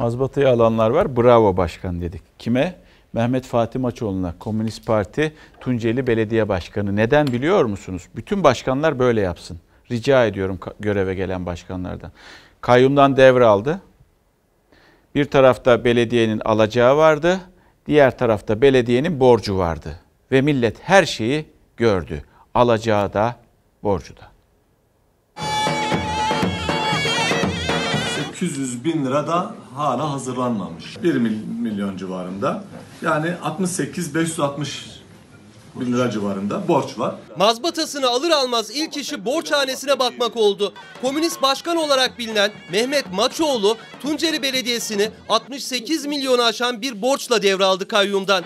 Mazbatayı alanlar var. Bravo başkan dedik. Kime? Mehmet Fatih Maçoğlu'na, Komünist Parti Tunceli Belediye Başkanı. Neden biliyor musunuz? Bütün başkanlar böyle yapsın. Rica ediyorum göreve gelen başkanlardan. Kayyumdan devraldı. Bir tarafta belediyenin alacağı vardı, diğer tarafta belediyenin borcu vardı. Ve millet her şeyi gördü. Alacağı da, borcu da. 800 bin lira da hala hazırlanmamış. 1 mil- milyon civarında. Yani 68 560 bin lira civarında borç var. Mazbatasını alır almaz ilk işi borçhanesine bakmak oldu. Komünist başkan olarak bilinen Mehmet Maçoğlu Tunceli Belediyesi'ni 68 milyonu aşan bir borçla devraldı kayyumdan.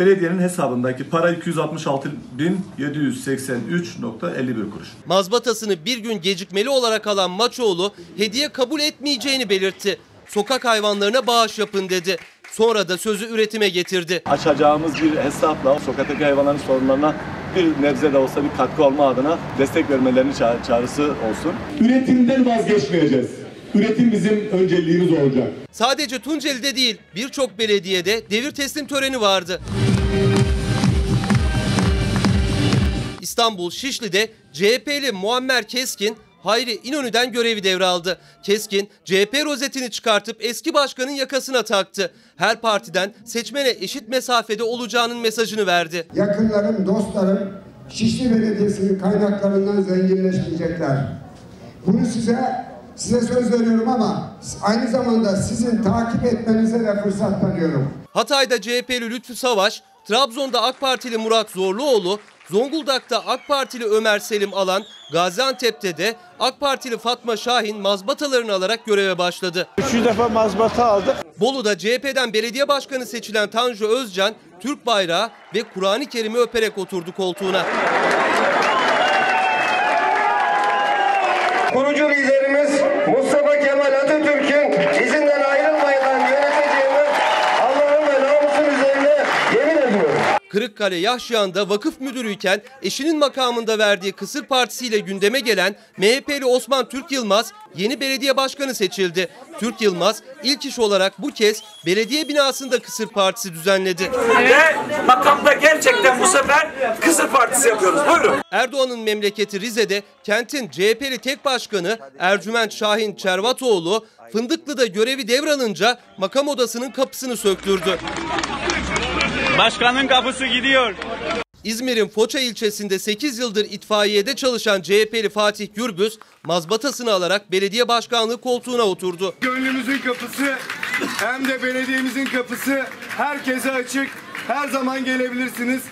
Belediyenin hesabındaki para 266 bin 783.51 kuruş. Mazbatasını bir gün gecikmeli olarak alan Maçoğlu hediye kabul etmeyeceğini belirtti. Sokak hayvanlarına bağış yapın dedi. Sonra da sözü üretime getirdi. Açacağımız bir hesapla sokaktaki hayvanların sorunlarına bir nebze de olsa bir katkı olma adına destek vermelerinin ça- çağrısı olsun. Üretimden vazgeçmeyeceğiz. Üretim bizim önceliğimiz olacak. Sadece Tunceli'de değil birçok belediyede devir teslim töreni vardı. İstanbul Şişli'de CHP'li Muammer Keskin Hayri İnönü'den görevi devraldı. Keskin CHP rozetini çıkartıp eski başkanın yakasına taktı. Her partiden seçmene eşit mesafede olacağının mesajını verdi. yakınlarım, dostlarım Şişli Belediyesi'nin kaynaklarından zenginleşmeyecekler. Bunu size size söz veriyorum ama aynı zamanda sizin takip etmenize de fırsat tanıyorum. Hatay'da CHP'li Lütfü Savaş, Trabzon'da AK Partili Murat Zorluoğlu, Zonguldak'ta AK Partili Ömer Selim Alan, Gaziantep'te de AK Partili Fatma Şahin mazbatalarını alarak göreve başladı. Üçüncü defa mazbata aldık. Bolu'da CHP'den belediye başkanı seçilen Tanju Özcan, Türk bayrağı ve Kur'an-ı Kerim'i öperek oturdu koltuğuna. Kurucu liderimiz Mustafa Kırıkkale Yahşiyan'da vakıf müdürüyken eşinin makamında verdiği Kısır Partisi ile gündeme gelen MHP'li Osman Türk Yılmaz yeni belediye başkanı seçildi. Türk Yılmaz ilk iş olarak bu kez belediye binasında Kısır Partisi düzenledi. Ve makamda gerçekten bu sefer Kısır Partisi yapıyoruz. Buyurun. Erdoğan'ın memleketi Rize'de kentin CHP'li tek başkanı Ercüment Şahin Çervatoğlu Fındıklı'da görevi devralınca makam odasının kapısını söktürdü. Başkanın kapısı gidiyor. İzmir'in Foça ilçesinde 8 yıldır itfaiyede çalışan CHP'li Fatih Gürbüz mazbatasını alarak belediye başkanlığı koltuğuna oturdu. Gönlümüzün kapısı hem de belediyemizin kapısı herkese açık. Her zaman gelebilirsiniz.